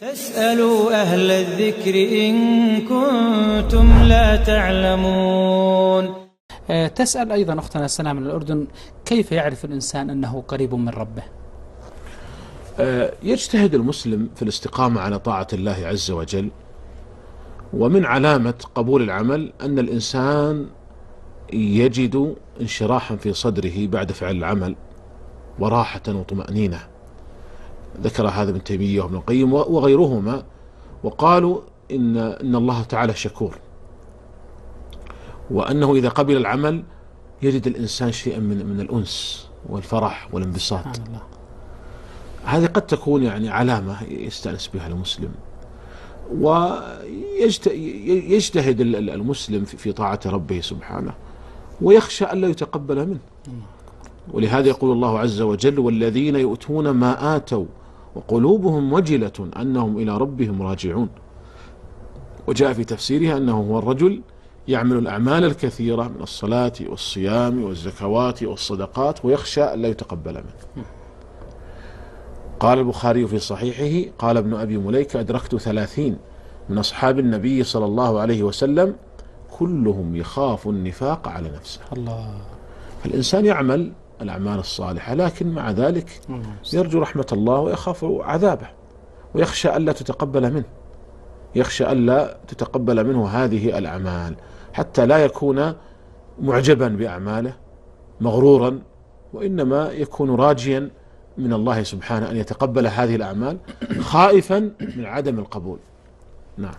فاسألوا أهل الذكر إن كنتم لا تعلمون. آه، تسأل أيضا أختنا سنة من الأردن كيف يعرف الإنسان أنه قريب من ربه؟ آه، يجتهد المسلم في الاستقامة على طاعة الله عز وجل ومن علامة قبول العمل أن الإنسان يجد انشراحا في صدره بعد فعل العمل وراحة وطمأنينة. ذكر هذا ابن تيمية وابن القيم وغيرهما وقالوا إن, إن الله تعالى شكور. وأنه إذا قبل العمل يجد الإنسان شيئا من, من الأنس والفرح والانبساط. الله. هذه قد تكون يعني علامة يستأنس بها المسلم. ويجتهد المسلم في طاعة ربه سبحانه ويخشى ألا يتقبل منه. ولهذا يقول الله عز وجل والذين يؤتون ما آتوا وقلوبهم وجلة أنهم إلى ربهم راجعون. وجاء في تفسيرها أنه هو الرجل يعمل الأعمال الكثيرة من الصلاة والصيام والزكوات والصدقات ويخشى ألا يتقبل منه. قال البخاري في صحيحه قال ابن أبي مليكة أدركت ثلاثين من أصحاب النبي صلى الله عليه وسلم كلهم يخاف النفاق على نفسه. الله. فالإنسان يعمل الأعمال الصالحة لكن مع ذلك يرجو رحمة الله ويخاف عذابه ويخشى ألا تتقبل منه يخشى ألا تتقبل منه هذه الأعمال حتى لا يكون معجبا بأعماله مغرورا وإنما يكون راجيا من الله سبحانه أن يتقبل هذه الأعمال خائفا من عدم القبول. نعم.